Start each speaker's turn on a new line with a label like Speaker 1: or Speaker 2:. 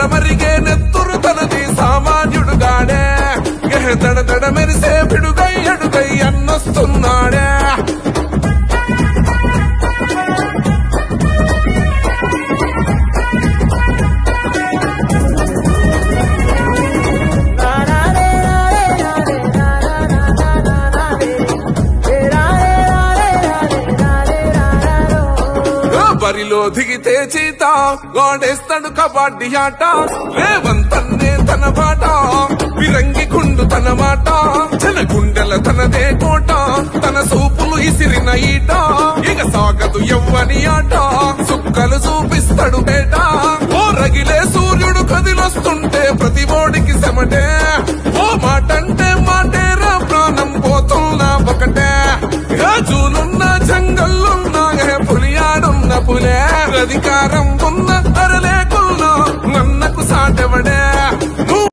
Speaker 1: తలమరిగే నెత్తురు తనది సామాన్యుడు గాడే ఎహ దడ దడ మెరిసే బరిలో దిగితే చీత గోడేస్తాడు కబడ్డీ ఆట. రేవంతన్నే తన బాట విరంగి గుండు తన మాట. జన గుండెల తనదే కోట తన సూపులు ఇసిరిన ఈట. ఇక సాగదు ఎవ్వని ఆట సుక్కలు చూపిస్తాడు బేట ఓ రగిలే సూర్యుడు కదిలొస్తుంటే ప్రతి ఓడికి సెమటే అధికారం ఉన్న